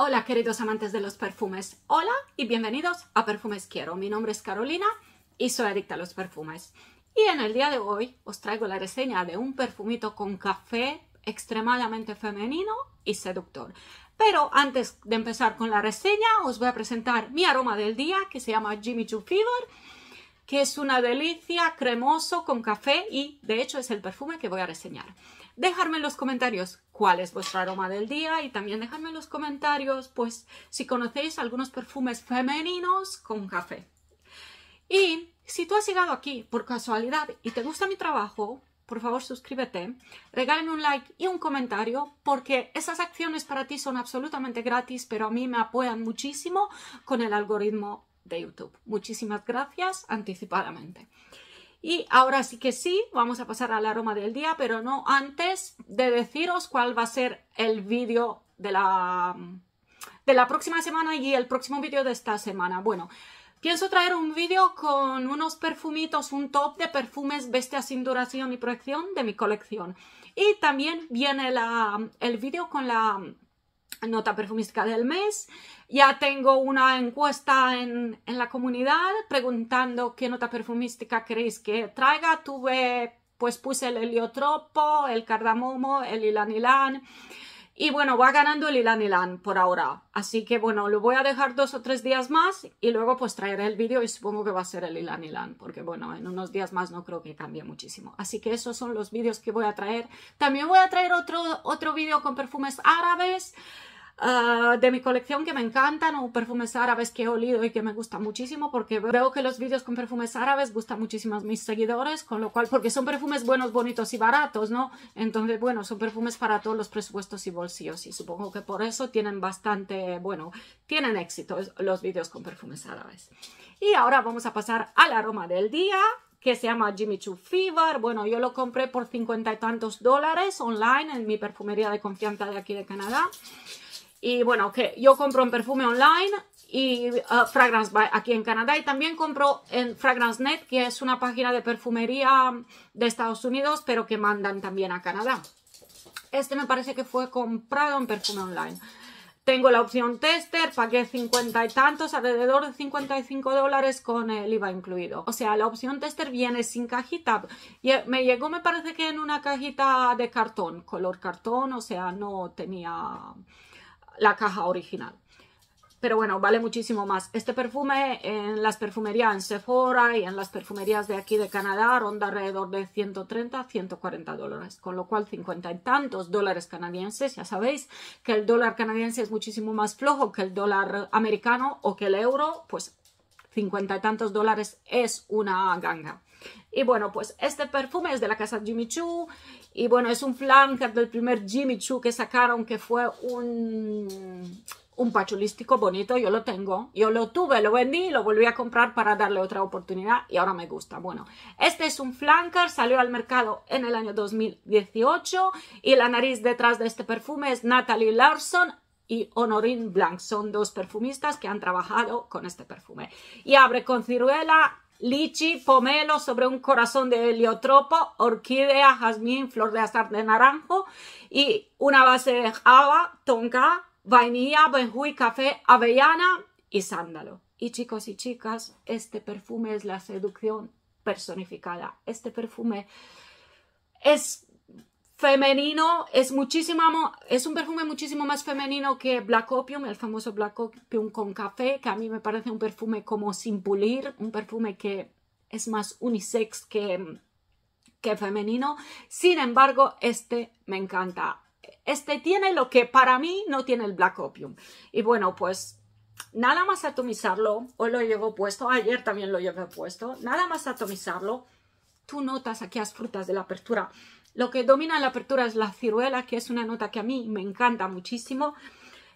Hola queridos amantes de los perfumes, hola y bienvenidos a Perfumes Quiero. Mi nombre es Carolina y soy adicta a los perfumes. Y en el día de hoy os traigo la reseña de un perfumito con café extremadamente femenino y seductor. Pero antes de empezar con la reseña os voy a presentar mi aroma del día que se llama Jimmy Choo Fever que es una delicia cremoso con café y de hecho es el perfume que voy a reseñar. Dejadme en los comentarios cuál es vuestro aroma del día y también dejadme en los comentarios pues si conocéis algunos perfumes femeninos con café. Y si tú has llegado aquí por casualidad y te gusta mi trabajo, por favor suscríbete, regálame un like y un comentario porque esas acciones para ti son absolutamente gratis, pero a mí me apoyan muchísimo con el algoritmo de YouTube. Muchísimas gracias anticipadamente. Y ahora sí que sí, vamos a pasar al aroma del día, pero no antes de deciros cuál va a ser el vídeo de la, de la próxima semana y el próximo vídeo de esta semana. Bueno, pienso traer un vídeo con unos perfumitos, un top de perfumes bestia sin duración y proyección de mi colección. Y también viene la, el vídeo con la nota perfumística del mes. Ya tengo una encuesta en, la comunidad preguntando qué nota perfumística queréis que traiga. Tuve, pues puse el heliotropo, el cardamomo, el ilanilán. Y bueno, va ganando el ilanilán por ahora. Así que bueno, lo voy a dejar dos o tres días más y luego pues traeré el vídeo y supongo que va a ser el ilanilán. Porque bueno, en unos días más no creo que cambie muchísimo. Así que esos son los vídeos que voy a traer. También voy a traer otro, otro vídeo con perfumes árabes. Ah, de mi colección que me encantan o perfumes árabes que he olido y que me gustan muchísimo porque veo que los vídeos con perfumes árabes gustan muchísimo a mis seguidores, con lo cual, porque son perfumes buenos, bonitos y baratos, ¿no? Entonces, bueno, son perfumes para todos los presupuestos y bolsillos y supongo que por eso tienen bastante, bueno, tienen éxito los vídeos con perfumes árabes. Y ahora vamos a pasar al aroma del día que se llama Jimmy Choo Fever. Bueno, yo lo compré por cincuenta y tantos dólares online en mi perfumería de confianza de aquí de Canadá. Y bueno, que yo compro en perfume online y uh, Fragrance aquí en Canadá y también compro en Fragrance Net, que es una página de perfumería de Estados Unidos, pero que mandan también a Canadá. Este me parece que fue comprado en perfume online. Tengo la opción tester, pagué 50 y tantos, alrededor de 55 dólares con el IVA incluido. O sea, la opción tester viene sin cajita. Me llegó, me parece que en una cajita de cartón, color cartón, o sea, no tenía la caja original. Pero bueno, vale muchísimo más. Este perfume en las perfumerías en Sephora y en las perfumerías de aquí de Canadá ronda alrededor de 130, 140 dólares. Con lo cual 50 y tantos dólares canadienses. Ya sabéis que el dólar canadiense es muchísimo más flojo que el dólar americano o que el euro. Pues 50 y tantos dólares es una ganga. Y bueno, pues este perfume es de la casa Jimmy Choo. Y bueno, es un flanker del primer Jimmy Choo que sacaron, que fue un, un pachulístico bonito. Yo lo tengo. Yo lo tuve, lo vendí, lo volví a comprar para darle otra oportunidad y ahora me gusta. Bueno, este es un flanker, salió al mercado en el año 2018 y la nariz detrás de este perfume es Natalie Larson y Honorine Blanc. Son dos perfumistas que han trabajado con este perfume. Y abre con ciruela, lichi, pomelo sobre un corazón de heliotropo, orquídea, jazmín, flor de azar de naranjo y una base de java, tonka, vainilla, benjuí, café, avellana y sándalo. Y chicos y chicas, este perfume es la seducción personificada. Este perfume es femenino, es muchísimo, es un perfume muchísimo más femenino que Black Opium, el famoso Black Opium con café, que a mí me parece un perfume como sin pulir, un perfume que es más unisex que, que femenino. Sin embargo, este me encanta. Este tiene lo que para mí no tiene el Black Opium. Y bueno, pues nada más atomizarlo, hoy lo llevo puesto, ayer también lo llevé puesto, nada más atomizarlo, tú notas aquellas frutas de la apertura lo que domina la apertura es la ciruela, que es una nota que a mí me encanta muchísimo.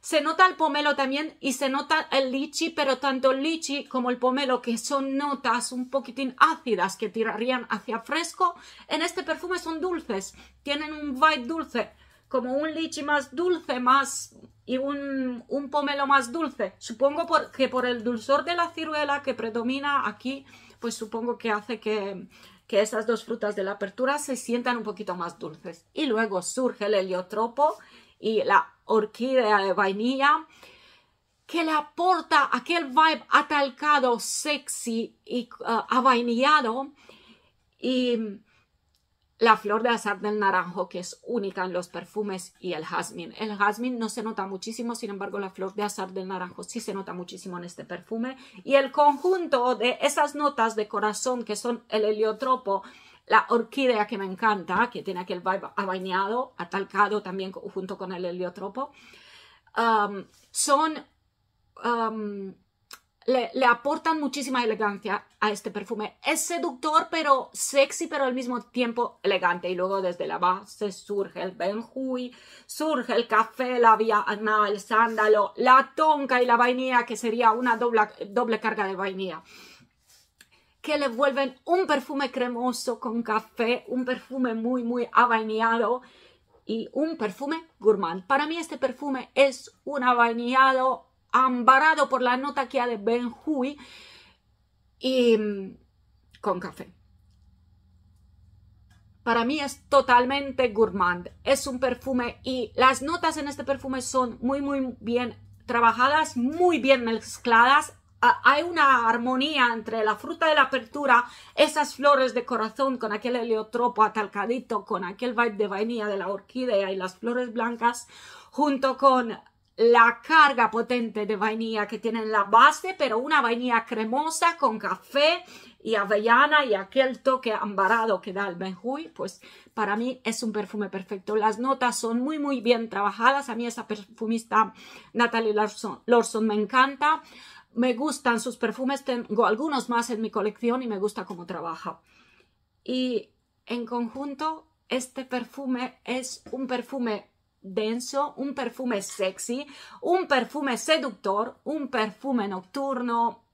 Se nota el pomelo también y se nota el lichi, pero tanto el lichi como el pomelo, que son notas un poquitín ácidas que tirarían hacia fresco, en este perfume son dulces. Tienen un vibe dulce, como un lichi más dulce, más y un, un pomelo más dulce. Supongo que por el dulzor de la ciruela que predomina aquí, pues supongo que hace que que esas dos frutas de la apertura se sientan un poquito más dulces. Y luego surge el heliotropo y la orquídea de vainilla que le aporta aquel vibe atalcado, sexy y uh, avainillado y la flor de azar del naranjo que es única en los perfumes y el jazmín. El jazmín no se nota muchísimo, sin embargo la flor de azar del naranjo sí se nota muchísimo en este perfume y el conjunto de esas notas de corazón que son el heliotropo, la orquídea que me encanta, que tiene aquel vibe avainado, atalcado también junto con el heliotropo, um, son um, le, aportan muchísima elegancia a este perfume. Es seductor, pero sexy, pero al mismo tiempo elegante. Y luego desde la base surge el benjui, surge el café, la viana, el sándalo, la tonka y la vainilla, que sería una doble, doble carga de vainilla. Que le vuelven un perfume cremoso con café, un perfume muy, muy avainillado y un perfume gourmand. Para mí este perfume es un avainillado ambarado por la nota que ha de Ben Hui y mm, con café. Para mí es totalmente gourmand. Es un perfume y las notas en este perfume son muy, muy bien trabajadas, muy bien mezcladas. Hay una armonía entre la fruta de la apertura, esas flores de corazón con aquel heliotropo atalcadito, con aquel vibe de vainilla de la orquídea y las flores blancas, junto con la carga potente de vainilla que tiene en la base, pero una vainilla cremosa con café y avellana y aquel toque ambarado que da el Benjui, pues para mí es un perfume perfecto. Las notas son muy muy bien trabajadas. A mí esa perfumista Natalie Lawson, me encanta. Me gustan sus perfumes, tengo algunos más en mi colección y me gusta cómo trabaja. Y en conjunto, este perfume es un perfume denso, un perfume sexy, un perfume seductor, un perfume nocturno,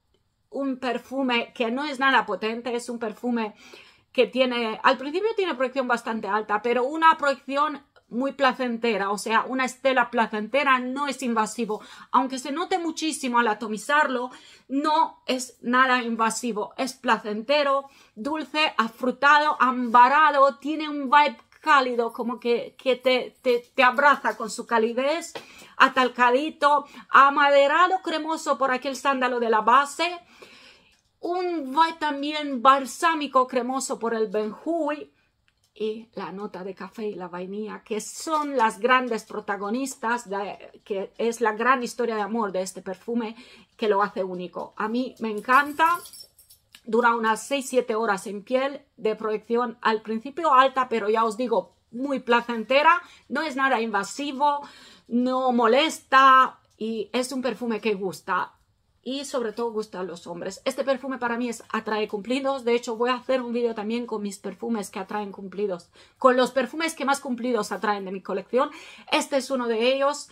un perfume que no es nada potente, es un perfume que tiene, al principio tiene proyección bastante alta, pero una proyección muy placentera, o sea, una estela placentera no es invasivo, aunque se note muchísimo al atomizarlo, no es nada invasivo, es placentero, dulce, afrutado, ambarado, tiene un vibe cálido, como que, te, te, abraza con su calidez, atalcadito, amaderado, cremoso por aquel sándalo de la base, un también balsámico, cremoso por el benjui y la nota de café y la vainilla, que son las grandes protagonistas, de, que es la gran historia de amor de este perfume que lo hace único. A mí me encanta, dura unas 6-7 horas en piel de proyección al principio alta, pero ya os digo, muy placentera, no es nada invasivo, no molesta y es un perfume que gusta. Y sobre todo gusta a los hombres. Este perfume para mí es atrae cumplidos, de hecho voy a hacer un vídeo también con mis perfumes que atraen cumplidos, con los perfumes que más cumplidos atraen de mi colección. Este es uno de ellos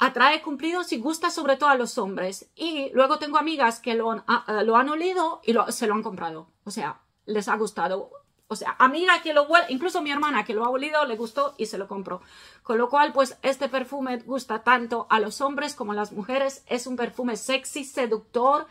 atrae cumplidos y gusta sobre todo a los hombres. Y luego tengo amigas que lo, han, ah, han olido y se lo han comprado. O sea, les ha gustado. O sea, amiga que lo huele, incluso mi hermana que lo ha olido, le gustó y se lo compró. Con lo cual, pues este perfume gusta tanto a los hombres como a las mujeres. Es un perfume sexy, seductor.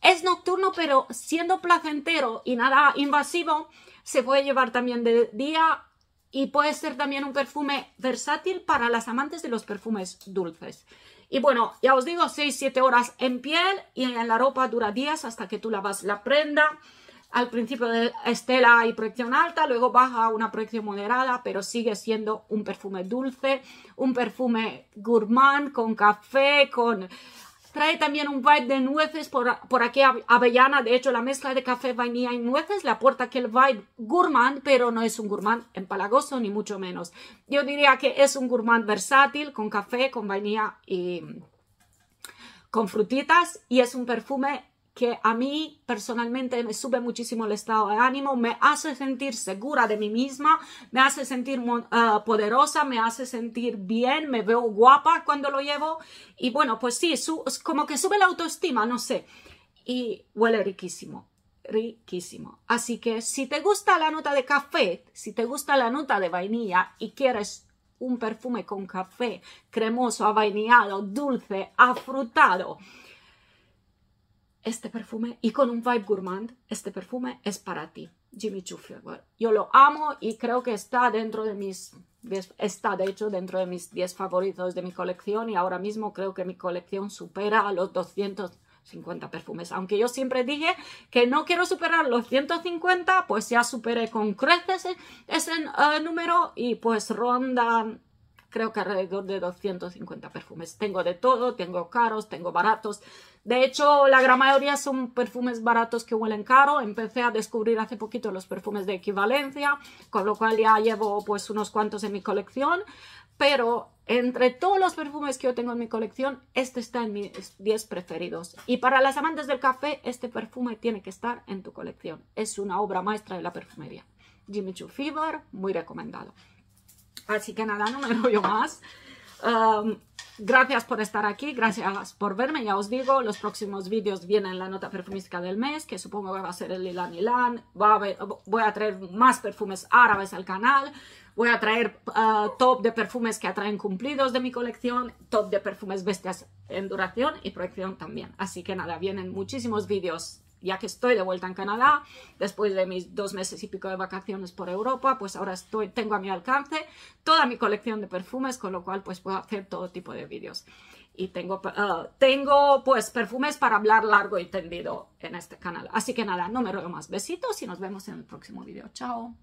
Es nocturno, pero siendo placentero y nada invasivo, se puede llevar también de día y puede ser también un perfume versátil para las amantes de los perfumes dulces. Y bueno, ya os digo, 6-7 horas en piel y en la ropa dura días hasta que tú lavas la prenda. Al principio de estela y proyección alta, luego baja una proyección moderada, pero sigue siendo un perfume dulce, un perfume gourmand con café, con Trae también un vibe de nueces por, por aquí avellana. De hecho, la mezcla de café, vainilla y nueces le aporta aquel vibe gourmand, pero no es un gourmand empalagoso ni mucho menos. Yo diría que es un gourmand versátil con café, con vainilla y con frutitas y es un perfume que a mí personalmente me sube muchísimo el estado de ánimo, me hace sentir segura de mí misma, me hace sentir uh, poderosa, me hace sentir bien, me veo guapa cuando lo llevo y bueno, pues sí, como que sube la autoestima, no sé, y huele riquísimo riquísimo. Así que si te gusta la nota de café, si te gusta la nota de vainilla y quieres un perfume con café cremoso, avainillado, dulce, afrutado, este perfume y con un vibe gourmand, este perfume es para ti, Jimmy Choo Yo lo amo y creo que está dentro de mis está de hecho dentro de mis 10 favoritos de mi colección y ahora mismo creo que mi colección supera a los 250 perfumes. Aunque yo siempre dije que no quiero superar los 150, pues ya superé con creces ese uh, número y pues ronda creo que alrededor de 250 perfumes. Tengo de todo, tengo caros, tengo baratos. De hecho, la gran mayoría son perfumes baratos que huelen caro. Empecé a descubrir hace poquito los perfumes de equivalencia, con lo cual ya llevo pues unos cuantos en mi colección. Pero entre todos los perfumes que yo tengo en mi colección, este está en mis 10 preferidos. Y para las amantes del café, este perfume tiene que estar en tu colección. Es una obra maestra de la perfumería. Jimmy Choo Fever, muy recomendado. Así que nada, no me enrollo más. Um, gracias por estar aquí, gracias por verme. Ya os digo, los próximos vídeos vienen la nota perfumística del mes, que supongo que va a ser el Ilan Ilan. Voy a, traer más perfumes árabes al canal. Voy a traer uh, top de perfumes que atraen cumplidos de mi colección, top de perfumes bestias en duración y proyección también. Así que nada, vienen muchísimos vídeos ya que estoy de vuelta en Canadá, después de mis dos meses y pico de vacaciones por Europa, pues ahora estoy, tengo a mi alcance toda mi colección de perfumes, con lo cual pues puedo hacer todo tipo de vídeos. Y tengo, uh, tengo pues perfumes para hablar largo y tendido en este canal. Así que nada, no me ruego más. Besitos y nos vemos en el próximo vídeo. Chao.